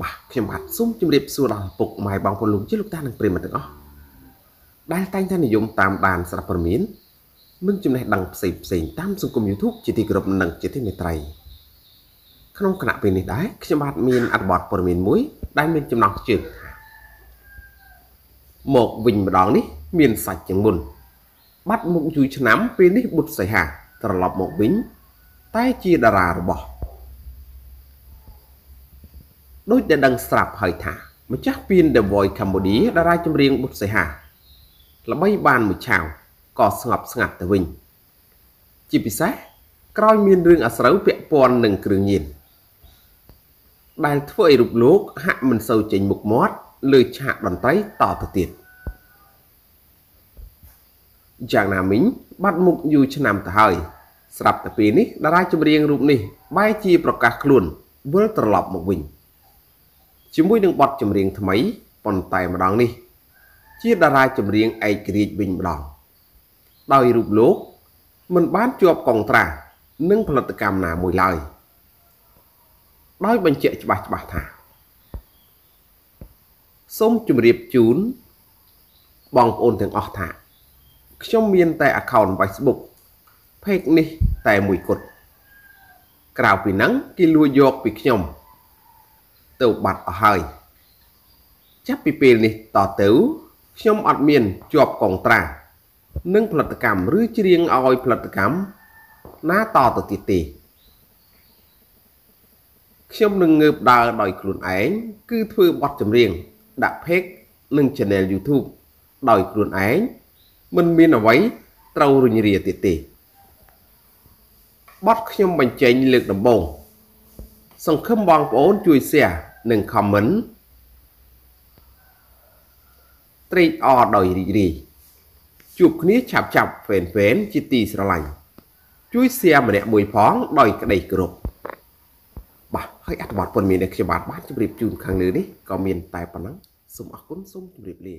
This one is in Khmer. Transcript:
បាទខ្ញុំបាទសូមជម្រាបសួរដល់ពុកម៉ែបងប្អូនលោកជាលោកតានិងប្រិយមិត្តទាំងអស់ដែលតែងតែនិយមតាមដានសារព័ត៌មាននិងចំណេះដឹងផ្សេងផ្សេងតាមសង្គម YouTube ជាទីគោរពនិងជាទីមេត្រីក្នុងគណៈពេលនេះដែរខ្ញុំបាទមានអត្ថបទព័ត៌មានមួយ ដែលមានចំណងជើងថាមកវិញម្ដងនេះ មានសាច់ជាងមុន បាត់មុខយូរឆ្នាំពេលនេះបុត្រសីហាត្រឡប់មកវិញ តែជាតារារបស់ ដូចដែលដឹងស្រាប់ហើយថាម្ចាស់ពៀន The Voice Cambodia តារាចម្រៀងបុត្រសីហាល្បីបានមួយឆាវក៏ស្ងប់ស្ងាត់ទៅវិញ ជាពិសេសក្រោយមានរឿងអាស្រូវពាក់ព័ន្ធនឹងគ្រឿងញៀនដែលធ្វើឲ្យរូបលោកហាក់មិនសូវចេញមុខមាត់លើឆាកតន្ត្រីតទៅទៀតយ៉ាងណាមិញបាត់មុខយូរឆ្នាំទៅហើយ ស្រាប់តែពេលនេះតារាចម្រៀងរូបនេះបែរជាប្រកាសខ្លួនវិលត្រឡប់មកវិញ ជាមួយនឹងបទចម្រៀងថ្មីប៉ុន្តែម្ដងនេះ ជាតារាចម្រៀងឯករាជ្យវិញម្ដង ដោយរូបលោកមិនបានជាប់កងត្រានឹងផលិតកម្មណាមួយឡើយដោយបញ្ជាក់ច្បាស់ច្បាស់ថាសូមជម្រាបជូនបងប្អូនទាំងអស់ថាខ្ញុំមានតែ account Facebook page នេះតែមួយគត់ក្រៅពីហ្នឹងគេលួចយកពីខ្ញុំ ទៅបាត់អស់ហើយចាប់ពីពេលនេះតទៅខ្ញុំអត់មានជាប់កងត្រានឹងផលិតកម្មឬច្រៀងឲ្យផលិតកម្មណាតទៅទៀតទេខ្ញុំនឹងងើបដើរដោយខ្លួនឯងគឺធ្វើបទចម្រៀងដាក់ page និង channel YouTube ដោយខ្លួនឯងមិនមានអ្វីត្រូវរញរាទៀតទេបទខ្ញុំបញ្ចេញលើកដំបូង សង្ឃឹមបងប្អូនជួយ share និង comment ត្រេកអរដោយរីករាយជួបគ្នាឆាប់ឆាប់ហ្វេនហ្វេនជាទីស្រឡាញ់ជួយ share ម្នាក់មួយផងដោយក្តីគោរពបាទហើយអត្ថបទព័ត៌មានដែលខ្ញុំបាទបានជម្រាបជូនខាងលើនេះក៏មានតែប៉ុណ្ណឹងសូមអរគុណសូមជម្រាបលា